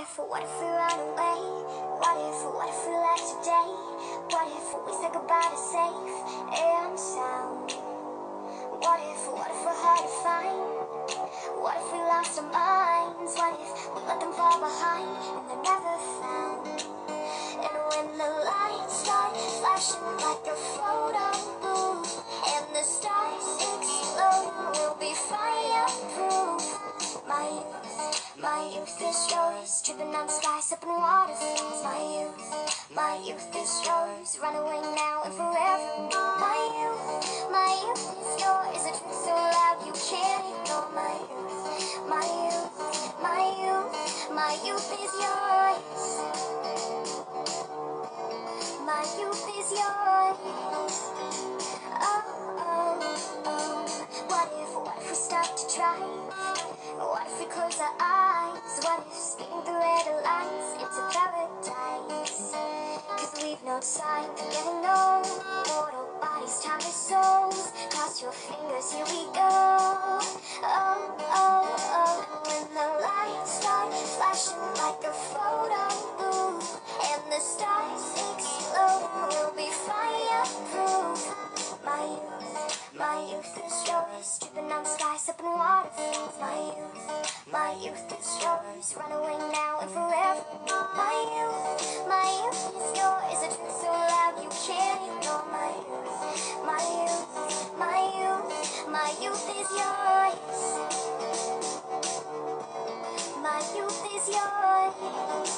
if, what if we run away? What if, what if we left today? What if we said goodbye to safe and sound? What if, what if we're hard to find? What if we lost our minds? What if we let them fall behind and they're never found? And when the lights start flashing like a photo booth and the stars explode, we'll be fireproof. My my youth is yours, tripping on skies up in waterfalls. My youth, my youth is yours, run away now and forever. My youth, my youth is yours, a truth so loud you can't ignore. My youth, my youth, my youth, my youth is yours. My youth is yours. For getting old. Mortal bodies, timeless souls. Cross your fingers, here we go. Oh, oh, oh. When the lights start flashing like a photo booth and the stars explode, we'll be fireproof. My youth, my youth is yours, dripping on skies up in waterfalls. My youth, my youth is yours, run away now and forever. My youth, yours.